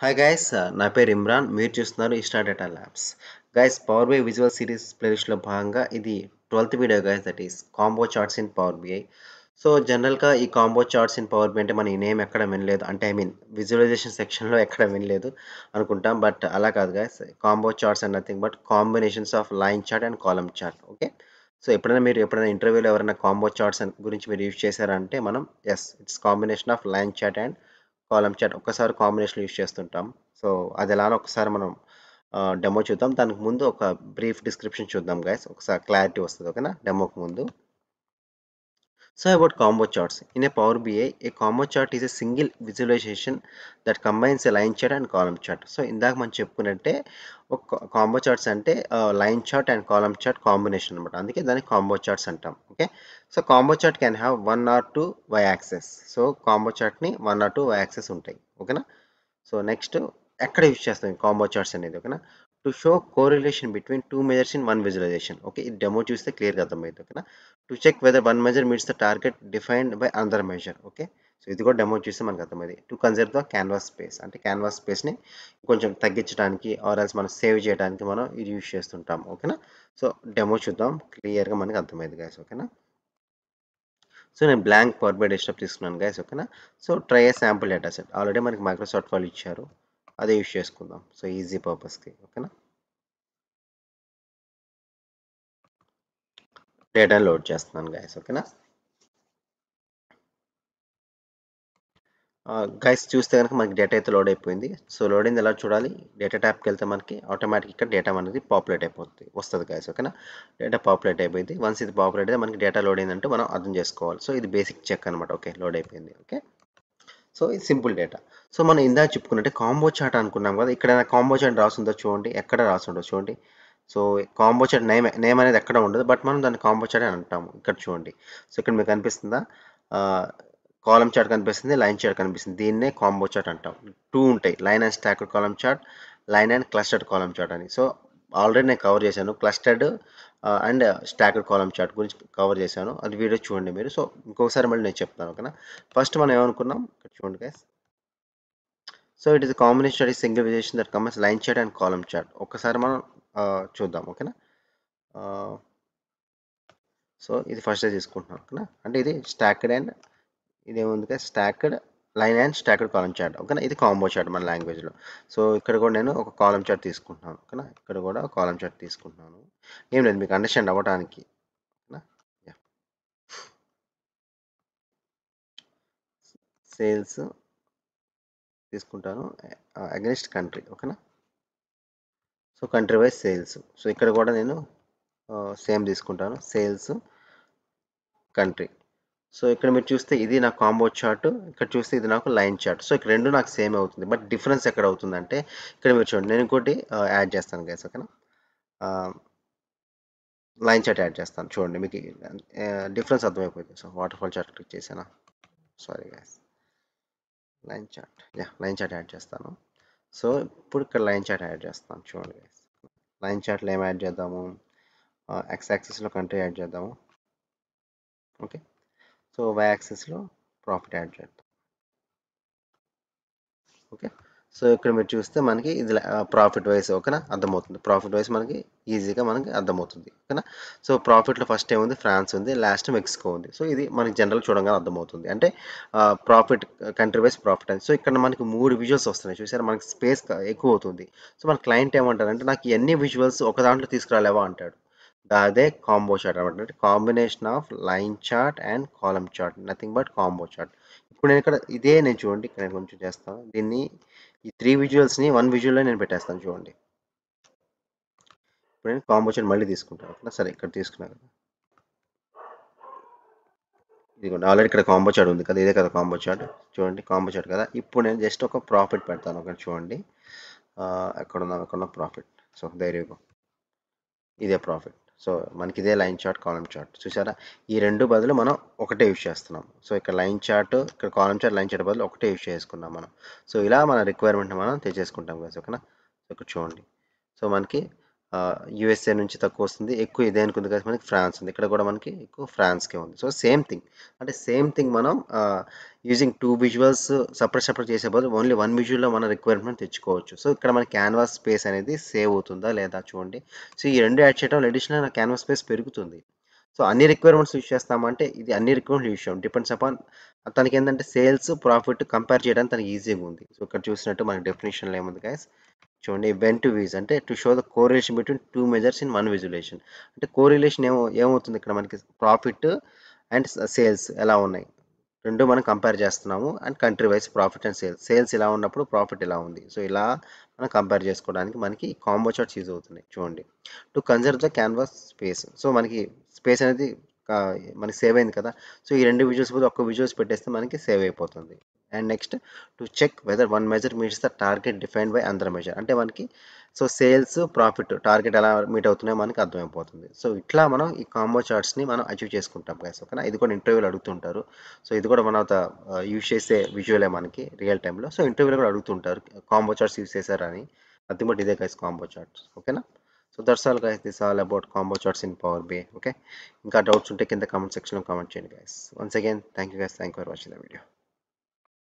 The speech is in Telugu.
హాయ్ గైస్ uh, నా పేరు ఇమ్రాన్. మీరు చూస్తున్నారు ఇస్టా data labs. Guys Power BI visual series ప్లేలిస్ట్లో భాగంగా ఇది twelfth video guys that is combo charts in Power BI so జనరల్గా ఈ combo charts in Power BI అంటే మన ఈ నేమ్ ఎక్కడ వినలేదు. అంటే ఐ మీన్ విజువలైజేషన్ సెక్షన్లో ఎక్కడ వినలేదు అనుకుంటాం. బట్ అలా కాదు guys combo charts and nothing but combinations of line chart and column chart okay so ఎప్పుడైనా మీరు ఎప్పుడైనా ఇంటర్వ్యూలో ఎవరైనా కాంబో చార్ట్స్ గురించి మీరు యూజ్ చేశారంటే మనం yes it's combination of line chart and column chart ఒక్కసారి కాంబినేషన్ యూస్ చేస్తుంటాం. సో అది ఎలానో ఒకసారి మనం డెమో చూద్దాం. దానికి ముందు ఒక బ్రీఫ్ డిస్క్రిప్షన్ చూద్దాం గైస్ ఒకసారి క్లారిటీ వస్తుంది ఓకేనా డెమోకి ముందు. So about combo charts in a Power BI a combo chart is a single visualisation that combines a line chart and column chart so ఇందాక మనం చెప్పుకున్నట్టే ఒక కాంబో చార్ట్స్ అంటే line chart and column chart combination అనమాట అందుకే దాన్ని కాంబో చార్ట్స్ అంటాం. Okay so combo chart can have one or two Y axes so combo చార్ట్ని one or two Y axes ఉంటాయి ఓకేనా సో నెక్స్ట్ ఎక్కడ యూజ్ చేస్తాం కాంబో చార్ట్స్ అనేది? ఓకేనా to show correlation between two measures in one visualisation okay ఈ డెమో చూస్తే క్లియర్గా అర్థమైంది ఓకేనా? To check whether one measure meets the target defined by another measure okay so ఇది కూడా డెమో చూస్తే మనకు అర్థమైంది. To conserve the canvas space అంటే క్యాన్వాస్ స్పేస్ని కొంచెం తగ్గించడానికి ఆర్ ఎల్స్ మనం సేవ్ చేయడానికి మనం ఇది యూజ్ చేస్తుంటాం ఓకేనా? సో డెమో చూద్దాం. క్లియర్గా మనకి అర్థమైంది గైస్ ఓకేనా? సో నేను బ్లాంక్ పవర్ బై డెస్క్టాప్ తీసుకున్నాను గైస్ ఓకేనా? So try a sample data set already మనకి మైక్రోసాఫ్ట్ వాళ్ళు ఇచ్చారు. అదే యూజ్ చేసుకుందాం. సో ఈజీ పర్పస్కి ఓకేనా? డేటా లోడ్ చేస్తున్నాను గైస్ ఓకేనా? గైస్ చూస్తే కనుక మనకి డేటా అయితే లోడ్ అయిపోయింది. సో లోడ్ అయింది ఎలా చూడాలి? డేటా ట్యాప్కి వెళ్తే మనకి ఆటోమేటిక్ ఇక్కడ డేటా అనేది పాపులేట్ అయిపోతుంది వస్తుంది గైస్ ఓకేనా? డేటా పాపులేట్ అయిపోయింది. వన్స్ ఇది పాపులేట్ అయితే మనకి డేటా లోడ్ అయిందంటే మనం అర్థం చేసుకోవాలి. సో ఇది బేసిక్ చెక్ అనమాట ఓకే లోడ్ అయిపోయింది ఓకే? సో ఇది సింపుల్ డేటా సో మనం ఇందాక చెప్పుకున్నట్టే కాంబో చాట్ అనుకున్నాం కదా ఇక్కడ కాంబో చాట్ రాసిందో చూడండి ఎక్కడ రాసిండో చూడండి. So combo chart name name అనేది ఎక్కడ ఉండదు బట్ మనం దాన్ని కాంబో చాట్ అని అంటాము. ఇక్కడ చూడండి. సో ఇక్కడ మీకు కనిపిస్తుందా? కాలం చాట్ కనిపిస్తుంది లైన్ చాట్ కనిపిస్తుంది. దీన్నే కాంబో చార్ట్ అంటాం. టూ ఉంటాయి. Line and stacked column chart line and clustered column chart అని. సో ఆల్రెడీ నేను కవర్ చేశాను. Clustered and stacked column chart గురించి కవర్ చేశాను. అది వీడియో చూడండి మీరు. సో ఇంకొకసారి మళ్ళీ నేను చెప్తాను ఓకేనా? ఫస్ట్ మనం ఏమనుకున్నాం? ఇక్కడ చూడండి guys so it is combination chart single visualisation that comes line chart and column chart ఒకసారి మనం చూద్దాం. ఓకేనా? సో ఇది ఫస్ట్ తీసుకుంటున్నాం ఓకేనా? అంటే ఇది స్టాక్డ్ అండ్ ఇది ఏముంది stacked line and stacked column chart. ఓకేనా? ఇది కాంబో చార్ట్ మన లాంగ్వేజ్లో సో ఇక్కడ కూడా నేను ఒక కాలం చార్ట్ తీసుకుంటున్నాను. ఓకేనా? ఇక్కడ కూడా కాలం చార్ట్ తీసుకుంటున్నాను. ఏం లేదు మీకు అండర్స్టాండ్ అవ్వడానికి ఓకేనా? సేల్స్ తీసుకుంటాను అగెన్స్ట్ కంట్రీ. ఓకేనా? So country wise sales so ఇక్కడ కూడా నేను సేమ్ తీసుకుంటాను. సేల్స్ కంట్రీ సో ఇక్కడ మీరు చూస్తే ఇది నా కాంబో చార్ట్ ఇక్కడ చూస్తే ఇది నాకు లైన్ చార్ట్ సో ఇక్కడ రెండు నాకు సేమ్ అవుతుంది. బట్ డిఫరెన్స్ ఎక్కడ అవుతుందంటే ఇక్కడ మీరు చూడండి. నేను ఇంకోటి యాడ్ చేస్తాను గైస్ ఓకేనా లైన్ చార్ట్ యాడ్ చేస్తాను. చూడండి మీకు డిఫరెన్స్ అర్థమైపోయింది. So waterfall chart click చేసానా sorry guys line chart yeah line chart add చేస్తాను. సో ఇప్పుడు ఇక్కడ లైన్ చార్ట్ యాడ్ చేస్తాను చూడండి గైస్ లైన్ చార్ట్లో ఏం యాడ్ చేద్దాము? ఎక్స్ యాక్సిస్లో కంట్రీ యాడ్ చేద్దాము. ఓకే సో వై యాక్సెస్లో ప్రాఫిట్ యాడ్ చేద్దాం. ఓకే సో ఇక్కడ మీరు చూస్తే మనకి ఇది ప్రాఫిట్ వైస్ ఓకేనా అర్థమవుతుంది. ప్రాఫిట్ వైస్ మనకి ఈజీగా మనకి అర్థమవుతుంది ఓకేనా? సో ప్రాఫిట్లో ఫస్ట్ ఏముంది? ఫ్రాన్స్ ఉంది లాస్ట్ మెక్సికో ఉంది. సో ఇది మనకి జనరల్ చూడంగానే అర్థమవుతుంది. అంటే ప్రాఫిట్ కంట్రీ వైస్ ప్రాఫిట్ అని. సో ఇక్కడ మనకి మూడు విజువల్స్ వస్తున్నాయి. చూసారు? మనకి స్పేస్ ఎక్కువ అవుతుంది. సో మన క్లయింట్ ఏమంటారంటే నాకు ఎన్ని విజువల్స్ ఒక దాంట్లో తీసుకురాలేవా? అంటాడు. అదే కాంబో చార్ట్ అనమాట. అంటే combination of line chart and column chart nothing but combo chart ఇప్పుడు నేను ఇక్కడ ఇదే నేను చూడండి. ఇక్కడ నేను కొంచెం చేస్తాను. దీన్ని ఈ త్రీ విజువల్స్ని వన్ విజువల్లో నేను పెట్టేస్తాను చూడండి. ఇప్పుడు నేను కాంబో చార్ట్ మళ్ళీ తీసుకుంటాను ఓకేనా? సరే ఇక్కడ తీసుకున్నాను కదా. ఇదిగోండి ఆల్రెడీ ఇక్కడ కాంబో చార్ట్ ఉంది కదా ఇదే కదా కాంబో చార్ట్ చూడండి కాంబో చార్ట్ కదా. ఇప్పుడు నేను జస్ట్ ఒక ప్రాఫిట్ పెడతాను ఒకటి చూడండి. ఎక్కడ ఉన్నాం ఎక్కడ ప్రాఫిట్ సో ధైర్యంగా ఇదే ప్రాఫిట్ సో మనకి ఇదే లైన్ చార్ట్ కాలం చార్ట్. చూసారా? ఈ రెండు బదులు మనం ఒకటే యూజ్ చేస్తున్నాం. సో ఇక్కడ లైన్ చార్ట్ ఇక్కడ కాలం చార్ట్ లైన్ చార్ట్ బదులు ఒకటే యూజ్ చేసుకున్నాం మనం. సో ఇలా మన రిక్వైర్మెంట్ మనం తెచ్చేసుకుంటాం కదా ఓకేనా? ఇక్కడ చూడండి. సో మనకి యూఎస్ఏ నుంచి తక్కువ వస్తుంది. ఎక్కువ దేనికి ఉంది కదా మనకి ఫ్రాన్స్ ఉంది. ఇక్కడ కూడా మనకి ఎక్కువ ఫ్రాన్స్కే ఉంది. So same thing. అంటే సేమ్ థింగ్ మనం using two visuals separate separate చేసే బదులు ఓన్లీ వన్ విజువల్లో మన రిక్వైర్మెంట్ తెచ్చుకోవచ్చు. సో ఇక్కడ మన క్యాన్వాస్ స్పేస్ అనేది సేవ్ అవుతుందా లేదా చూడండి. సో ఈ రెండు యాడ్ చేయడం వల్ల క్యాన్వాస్ స్పేస్ పెరుగుతుంది. సో అన్ని రిక్వైర్మెంట్స్ యూజ్ చేస్తామంటే ఇది అన్ని రిక్వైర్మెంట్స్ యూజ్ చేయం. డిపెండ్స్ అపాన్ తనకి ఏంటంటే సేల్స్ ప్రాఫిట్ కంపేర్ చేయడానికి తనకి ఈజీగా ఉంది. సో ఇక్కడ చూసినట్టు మనకి డెఫినేషన్లో ఏముంది గైస్ చూడండి వెన్ టు వీజ్ అంటే to show the correlation between two measures in one visualisation అంటే కోరిలేషన్ ఏమో ఏమవుతుంది ఇక్కడ మనకి? ప్రాఫిట్ అండ్ సేల్స్ ఎలా ఉన్నాయి? రెండు మనం కంపేర్ చేస్తున్నాము and country wise profit and sales sales ఇలా ఉన్నప్పుడు ప్రాఫిట్ ఇలా ఉంది. సో ఇలా మనం కంపేర్ చేసుకోవడానికి మనకి కాంబో చార్ట్స్ యూజ్ అవుతున్నాయి. చూడండి. To conserve the canvas space so మనకి స్పేస్ అనేది మనకి సేవ్ అయింది కదా? సో ఈ రెండు విజువల్స్ పోతే ఒక్క విజువల్స్ పెట్టేస్తే మనకి సేవ్ అయిపోతుంది. And next to check whether one measure meets the target defined by under measure అంటే మనకి సో సేల్స్ ప్రాఫిట్ టార్గెట్ ఎలా మీట్ అవుతున్నాయో మనకి అర్థమైపోతుంది. సో ఇట్లా మనం ఈ కాంబో చార్ట్స్ని మనం అచీవ్ చేసుకుంటాం గైస్ ఓకేనా ఇది కూడా ఇంటర్వ్యూలో అడుగుతుంటారు. సో ఇది కూడా మన యూజ్ uh, చేసే విజువలే మనకి రియల్ టైంలో సో ఇంటర్వ్యూలో కూడా అడుగుతుంటారు. కాంబో చార్ట్స్ యూజ్ చేశారని. అది ఇదే గైస్ కాంబో చార్ట్స్ ఓకేనా so that's all guys this all about combo charts in power bay okay ఇంకా డౌట్స్ ఉంటే కింద కామెంట్ సెక్షన్లో కామెంట్ చేయండి guys once again thank you guys thank you for watching the video